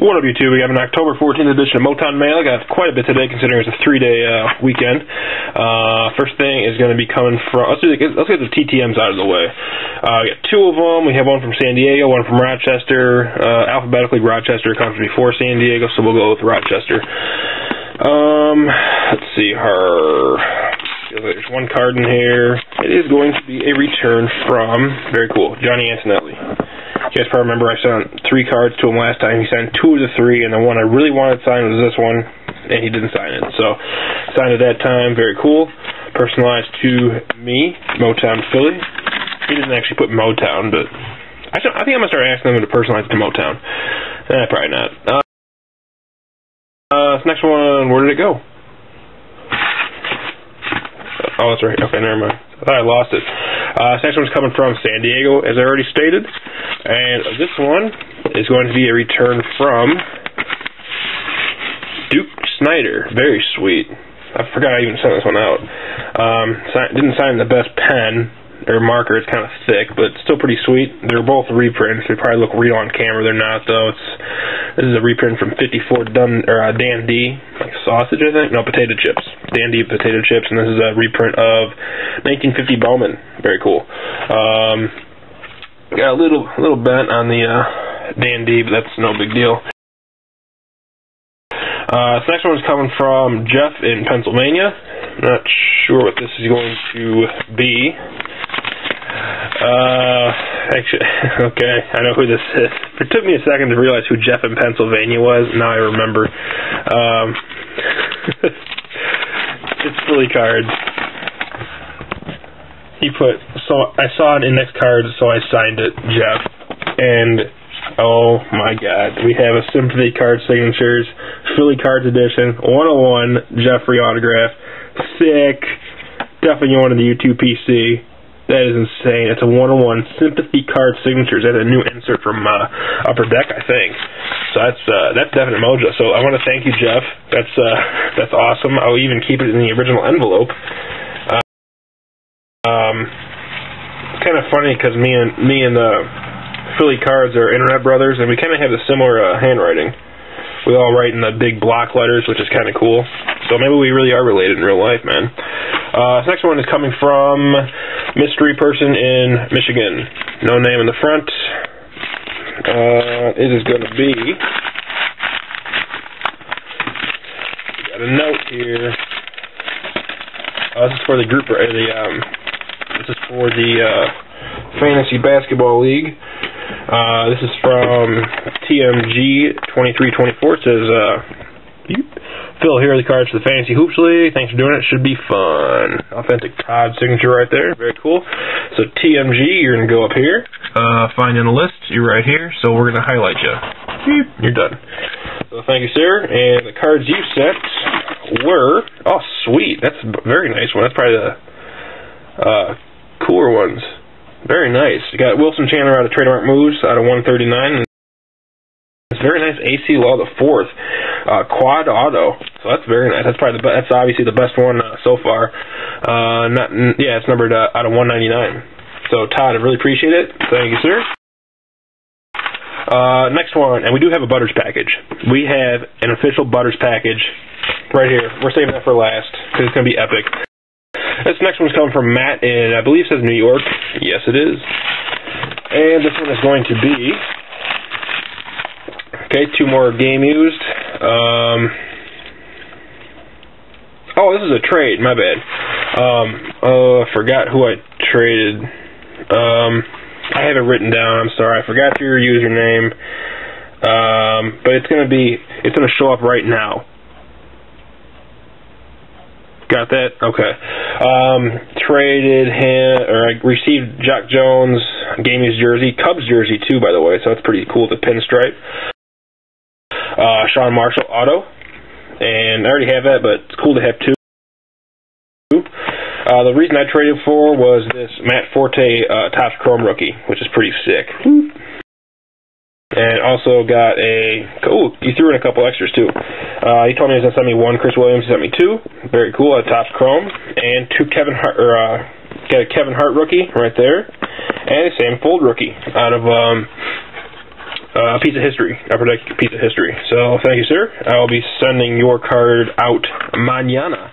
What up, YouTube? We have an October 14th edition of Motown Mail. I got quite a bit today, considering it's a three-day uh, weekend. Uh, first thing is going to be coming from. Let's, do the, let's get the TTMs out of the way. Uh, we got two of them. We have one from San Diego, one from Rochester. Uh, alphabetically, Rochester comes before San Diego, so we'll go with Rochester. Um, let's see her. There's one card in here. It is going to be a return from. Very cool, Johnny Antonelli. Guys probably remember I sent three cards to him last time. He signed two of the three, and the one I really wanted signed was this one, and he didn't sign it. So, signed at that time. Very cool. Personalized to me, Motown Philly. He didn't actually put Motown, but I, I think I'm gonna start asking them to personalize it to Motown. Eh, probably not. Uh, uh, next one, where did it go? Oh, that's right. Okay, never mind. I thought I lost it. Uh, this next one's coming from San Diego, as I already stated. And this one is going to be a return from Duke Snider. Very sweet. I forgot I even sent this one out. Um, didn't sign the best pen or marker. It's kind of thick, but still pretty sweet. They're both reprints. They probably look real on camera. They're not though. It's this is a reprint from 54 Dun or uh, Dan D, sausage, I think. No, potato chips. Dan-Dee potato chips, and this is a reprint of 1950 Bowman. Very cool. Um, got a little little bent on the uh, Dan-Dee, but that's no big deal. Uh, this next one is coming from Jeff in Pennsylvania. Not sure what this is going to be. Uh, actually, okay, I know who this is. It took me a second to realize who Jeff in Pennsylvania was. Now I remember. Um, it's Philly cards. He put so I saw an index card, so I signed it, Jeff, and Oh my god. We have a sympathy card signatures, Philly Cards edition, 101 Jeffrey autograph. Sick. Definitely one of the YouTube PC. That is insane. It's a 101 sympathy card signatures. That's a new insert from uh, Upper Deck, I think. So that's uh, that's definite mojo. So I want to thank you, Jeff. That's uh, that's awesome. I'll even keep it in the original envelope. Uh, um, it's kind of funny because me and me and the Philly Cards are internet brothers, and we kind of have a similar uh, handwriting. We all write in the big block letters, which is kind of cool. So maybe we really are related in real life, man. Uh, next one is coming from mystery person in Michigan. No name in the front. Uh, it is going to be. Got a note here. Uh, this is for the group. Uh, the um, this is for the uh, fantasy basketball league. Uh, this is from TMG 2324. It says, uh, Phil, here are the cards for the Fantasy Hoops League. Thanks for doing it. Should be fun. Authentic Todd signature right there. Very cool. So TMG, you're going to go up here. Uh, find in the list. You're right here. So we're going to highlight you. You're done. So thank you, sir. And the cards you sent were... Oh, sweet. That's a very nice one. That's probably the uh, cooler ones. Very nice. You got Wilson Chandler out of Trademark Moves out of 139. It's very nice Acie Law the fourth uh, quad auto. So that's very nice. That's probably the be- that's obviously the best one uh, so far. Uh, not yeah, it's numbered uh, out of 199. So Todd, I really appreciate it. Thank you, sir. Uh, next one, and we do have a Butters package. We have an official Butters package right here. We're saving that for last because it's going to be epic. This next one's coming from Matt in, I believe says New York. Yes, it is. And this one is going to be Okay, two more game used. Um, oh, this is a trade. My bad. Um, oh, I forgot who I traded. Um, I have it written down. I'm sorry. I forgot your username. Um, but it's gonna be. It's gonna show up right now. Got that? Okay. Um, traded him, or I received Jacque Jones game used jersey, Cubs jersey too, by the way. So that's pretty cool. The pinstripe uh, Sean Marshall auto, and I already have that, but it's cool to have two. Uh, the reason I traded for was this Matt Forte uh, Topps Chrome rookie, which is pretty sick. And also got a oh, he threw in a couple extras too. Uh, he told me he was gonna send me one Chris Williams, he sent me two. Very cool, a Topps Chrome, and two Kevin Hart or uh, got a Kevin Hart rookie right there, and a Sam Fuld rookie out of um, uh, piece of history, a piece of history. So thank you, sir. I will be sending your card out mañana.